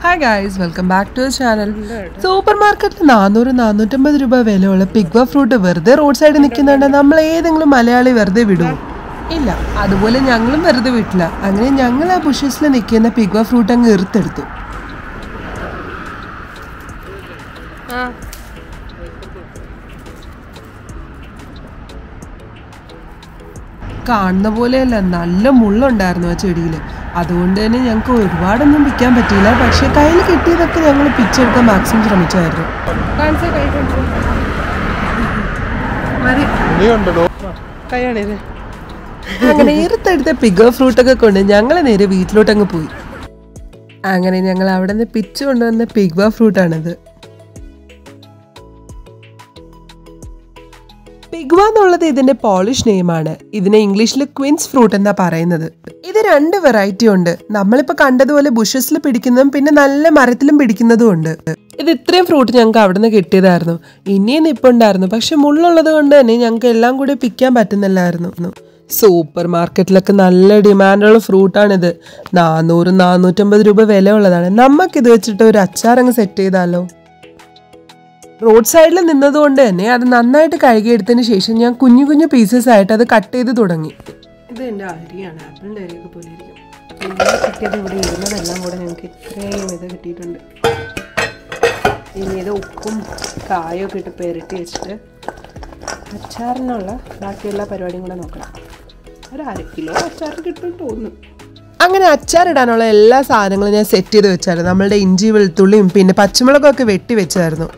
Hi guys welcome back to channel super മാർക്കറ്റിൽ നാനൂറ് നാനൂറ്റമ്പത് രൂപ വിലയുള്ള പിഗ്വ ഫ്രൂട്ട് വെറുതെ റോഡ് സൈഡിൽ നിൽക്കുന്നുണ്ട് നമ്മൾ ഏതെങ്കിലും മലയാളി വെറുതെ വിടുമോ ഇല്ല അതുപോലെ ഞങ്ങളും വെറുതെ വിട്ടില്ല. അങ്ങനെ ഞങ്ങൾ ആ ബുഷസിൽ നിൽക്കുന്ന പിഗ്വ ഫ്രൂട്ട് അങ്ങ് എറുത്തെടുത്തു കാണുന്ന പോലെയല്ല നല്ല മുള്ളുണ്ടായിരുന്നു ആ ചെടിയിൽ അതുകൊണ്ട് തന്നെ ഞങ്ങൾക്ക് ഒരുപാടൊന്നും വിൽക്കാൻ പറ്റിയില്ല. പക്ഷെ കയ്യിൽ കിട്ടിയതൊക്കെ ഞങ്ങൾ പിച്ചെടുക്കാൻ മാക്സിമം ശ്രമിച്ചായിരുന്നു കൈയാണിത് അങ്ങനെ ഈർത്തടുത്ത ഫ്രൂട്ട് ഫ്രൂട്ടൊക്കെ കൊണ്ട് ഞങ്ങൾ നേരെ വീട്ടിലോട്ടങ്ങ് പോയി. അങ്ങനെ ഞങ്ങൾ അവിടെ നിന്ന് പിച്ച് കൊണ്ടുവന്ന പിഗ്വ ഫ്രൂട്ടാണിത് പിഗ്വ എന്നുള്ളത് ഇതിന്റെ പോളിഷ് നെയിമാണ്. ഇതിനെ ഇംഗ്ലീഷിൽ ക്വിൻസ് ഫ്രൂട്ട് എന്നാ പറയുന്നത്. ഇത് രണ്ട് വെറൈറ്റി ഉണ്ട്. നമ്മളിപ്പോ കണ്ടതുപോലെ ബുഷസിൽ പിടിക്കുന്നതും പിന്നെ നല്ല മരത്തിലും പിടിക്കുന്നതും ഉണ്ട്. ഇത് ഇത്രയും ഫ്രൂട്ട് ഞങ്ങൾക്ക് അവിടെ നിന്ന് കിട്ടിയതായിരുന്നു. ഇനിയും നിപ്പുണ്ടായിരുന്നു പക്ഷെ മുള്ളുള്ളത് കൊണ്ട് തന്നെ ഞങ്ങൾക്ക് എല്ലാം കൂടി പിക്കാൻ പറ്റുന്നില്ലായിരുന്നു. സൂപ്പർ മാർക്കറ്റിലൊക്കെ നല്ല ഡിമാൻഡുള്ള ഫ്രൂട്ടാണിത് നാനൂറ് നാനൂറ്റമ്പത് രൂപ വില ഉള്ളതാണ് നമുക്കിത് വെച്ചിട്ട് ഒരു അച്ചാർ അങ്ങ് സെറ്റ് ചെയ്താലോ? റോഡ് സൈഡിൽ നിന്നതുകൊണ്ട് തന്നെ അത് നന്നായിട്ട് കഴുകിയെടുത്തതിന് ശേഷം ഞാൻ കുഞ്ഞു കുഞ്ഞു പീസസ് ആയിട്ട് അത് കട്ട് ചെയ്ത് തുടങ്ങി. ഇത് എന്റെ അരിയാണ്. ആപ്പിളിന്റെ അരിയൊക്കെ പോലെ ഇരിക്കും കിട്ടിയത് ഇവിടെ ഇരുന്നതെല്ലാം കൂടെ ഞങ്ങൾക്ക് ഇത്രയും ഇത് കിട്ടിയിട്ടുണ്ട്. ഇനി ഇത് ഉപ്പും കായൊക്കെ ഇട്ട് പെരട്ടി വെച്ചിട്ട് അച്ചാറിനുള്ള ബാക്കിയുള്ള പരിപാടിയും കൂടെ നോക്കണം. ഒരു അര കിലോ അച്ചാർ കിട്ടും തോന്നുന്നു. അങ്ങനെ അച്ചാറിടാനുള്ള എല്ലാ സാധനങ്ങളും ഞാൻ സെറ്റ് ചെയ്ത് വെച്ചായിരുന്നു. നമ്മളുടെ ഇഞ്ചി വെളുത്തുള്ളിയും പിന്നെ പച്ചമുളകൊക്കെ വെട്ടി വെച്ചായിരുന്നു.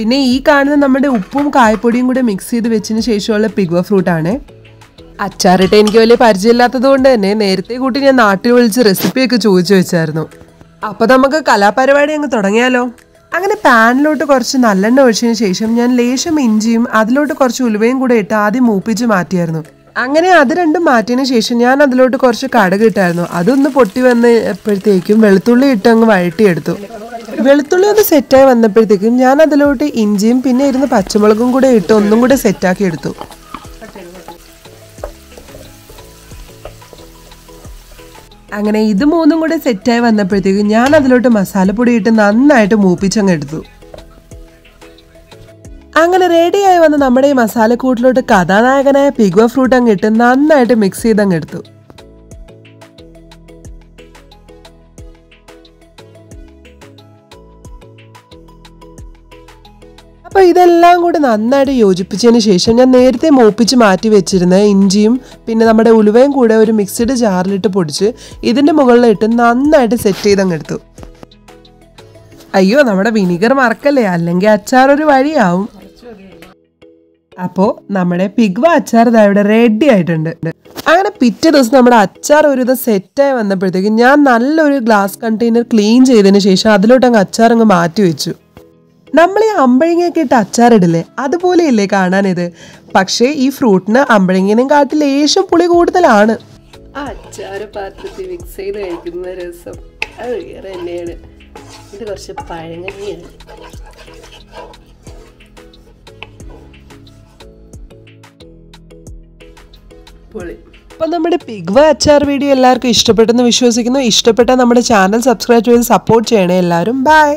പിന്നെ ഈ കാണുന്ന നമ്മുടെ ഉപ്പും കായപ്പൊടിയും കൂടെ മിക്സ് ചെയ്ത് വെച്ചതിന് ശേഷമുള്ള പിഗ്വ ഫ്രൂട്ടാണ് അച്ചാറിട്ട് എനിക്ക് വലിയ പരിചയമില്ലാത്തത് കൊണ്ട് തന്നെ നേരത്തെ കൂട്ടി ഞാൻ നാട്ടിൽ വിളിച്ച് റെസിപ്പിയൊക്കെ ചോദിച്ചു വെച്ചായിരുന്നു. അപ്പോൾ നമുക്ക് കലാപരിപാടി അങ്ങ് തുടങ്ങിയാലോ? അങ്ങനെ പാനിലോട്ട് കുറച്ച് നല്ലെണ്ണ ഒഴിച്ചതിന് ശേഷം ഞാൻ ലേശം ഇഞ്ചിയും അതിലോട്ട് കുറച്ച് ഉലുവയും കൂടെ ഇട്ട് ആദ്യം മൂപ്പിച്ച് മാറ്റിയായിരുന്നു. അങ്ങനെ അത് രണ്ടും മാറ്റിയതിന് ശേഷം ഞാൻ അതിലോട്ട് കുറച്ച് കടുക് ഇട്ടായിരുന്നു. അതൊന്ന് പൊട്ടി വന്നപ്പോഴത്തേക്കും വെളുത്തുള്ളി ഇട്ട് അങ്ങ് വഴട്ടിയെടുത്തു വെളുത്തുള്ളി ഒന്ന് സെറ്റായി വന്നപ്പോഴത്തേക്കും ഞാൻ അതിലോട്ട് ഇഞ്ചിയും പിന്നെ ഇരുന്ന് പച്ചമുളകും കൂടെ ഇട്ട് ഒന്നും കൂടെ സെറ്റാക്കി എടുത്തു. അങ്ങനെ ഇത് മൂന്നും കൂടെ സെറ്റായി വന്നപ്പോഴത്തേക്കും ഞാൻ അതിലോട്ട് മസാലപ്പൊടി ഇട്ട് നന്നായിട്ട് മൂപ്പിച്ചങ്ങ് എടുത്തു. അങ്ങനെ റെഡിയായി വന്ന നമ്മുടെ ഈ മസാലക്കൂട്ടിലോട്ട് കഥാനായകനായ പിഗ്വ ഫ്രൂട്ട് അങ്ങ് ഇട്ട് നന്നായിട്ട് മിക്സ് ചെയ്ത് അങ്ങ് എടുത്തു. അപ്പോൾ ഇതെല്ലാം കൂടി നന്നായിട്ട് യോജിപ്പിച്ചതിന് ശേഷം ഞാൻ നേരത്തെ മൂപ്പിച്ച് മാറ്റി വെച്ചിരുന്ന ഇഞ്ചിയും പിന്നെ നമ്മുടെ ഉലുവയും കൂടെ ഒരു മിക്സിഡ് ജാറിലിട്ട് പൊടിച്ച് ഇതിന്റെ മുകളിലിട്ട് നന്നായിട്ട് സെറ്റ് ചെയ്തങ്ങെടുത്തു. അയ്യോ നമ്മുടെ വിനീഗർ മറക്കല്ലേ? അല്ലെങ്കിൽ അച്ചാർ ഒരു വഴിയാവും. അപ്പോൾ നമ്മുടെ പിഗ്വ അച്ചാർ ഇതാ ഇവിടെ റെഡി ആയിട്ടുണ്ട്. അങ്ങനെ പിറ്റേ ദിവസം നമ്മുടെ അച്ചാർ ഒരു ഇത് സെറ്റായി വന്നപ്പോഴത്തേക്കും ഞാൻ നല്ലൊരു ഗ്ലാസ് കണ്ടെയ്നർ ക്ലീൻ ചെയ്തതിന് ശേഷം അതിലോട്ട് അങ്ങ് അച്ചാർ അങ്ങ് മാറ്റി വെച്ചു. നമ്മൾ ഈ അമ്പഴങ്ങയൊക്കെ ഇട്ട് അച്ചാറിടില്ലേ? അതുപോലെയല്ലേ കാണാനിത്. പക്ഷേ ഈ ഫ്രൂട്ടിന് അമ്പഴങ്ങിനും കാട്ടിൽ ലേശം പുളി കൂടുതലാണ്. ആ അച്ചാറ് പാത്രത്തിൽ മിക്സ് ചെയ്ത് കഴിക്കുന്ന രസം. അത് വേറെ തന്നെയാണ്. ഇത് കുറച്ച് പഴങ്ങനിയാണ് പൊളി. അപ്പം നമ്മുടെ പിഗ്വ അച്ചാർ വീഡിയോ എല്ലാവർക്കും ഇഷ്ടപ്പെട്ടെന്ന് വിശ്വസിക്കുന്നു. ഇഷ്ടപ്പെട്ട നമ്മുടെ ചാനൽ സബ്സ്ക്രൈബ് ചെയ്ത് സപ്പോർട്ട് ചെയ്യണേ എല്ലാവരും. ബൈ